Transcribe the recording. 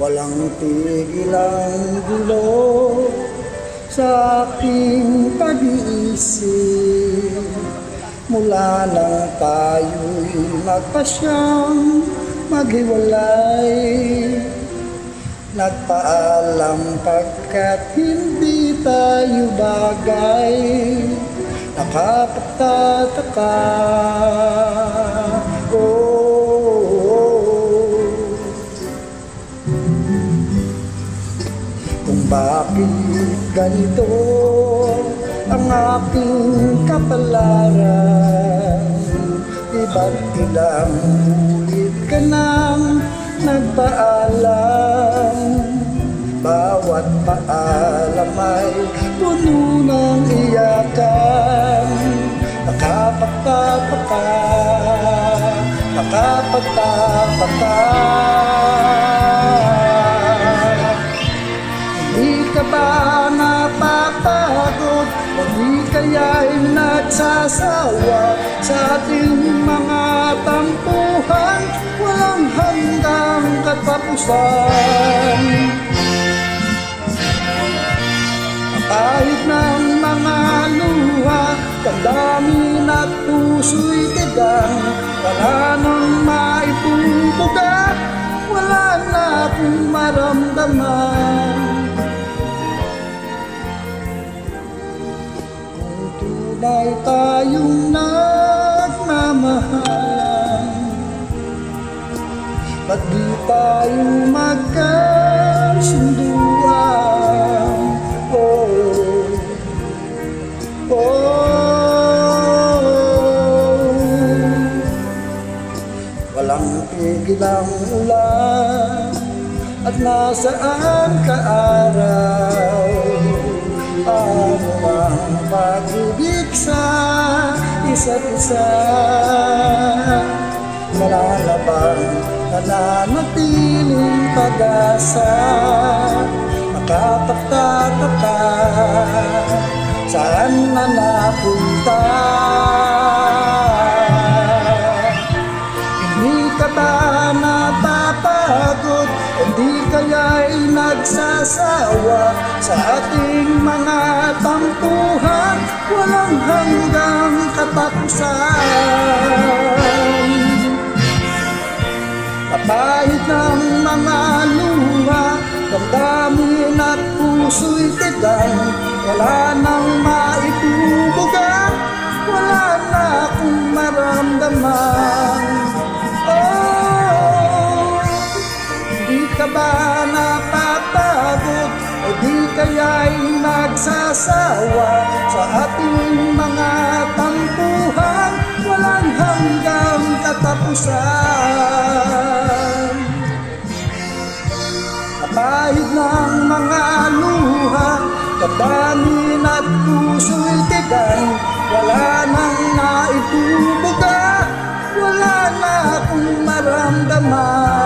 Walang tigil ang gulo sa aking pag-iisip. Mula nang tayo'y magpasyang maghiwalay. Nagpaalam pagkat hindi tayo bagay. Nakakatataka Bakit ganito ang aking kapalaran? Iba't ilang ulit ka nang nagpaalam. Bawat paalam ay puno ng iyakan. Nakapagtapaka, nakapagtapaka O di kaya'y nagsasawa. Sa ating mga tampuhan Walang hanggang katapusan. Kahit ng mga luha, damdamin at puso'y tigang Wala nang maipubuga, wala na akong maramdaman tayong nagmamahalan Ba't di tayo magkasunduan? Oh, oh, Walang tigil ang ulan At nasaan ka araw? Ano ang pag-ibig sa isa't isa. Malalabang nananatiling pag-asa Makapagtataka. Saan na napunta? Hindi ka ba napapagod? Hindi kaya'y nagsasawa? Sa ating mga tampuhan Walang hanggang katapusan Kapahit ng mga luha Damdamin at puso'y tigang Wala nang maibubuga Wala na akong maramdaman. Oh, di ka ba napapagod? O di kaya'y nagsasawa katapusan. Kapahid ng mga luha Kadamin at puso'y tigang Wala nang naitubuga Wala na akong maramdaman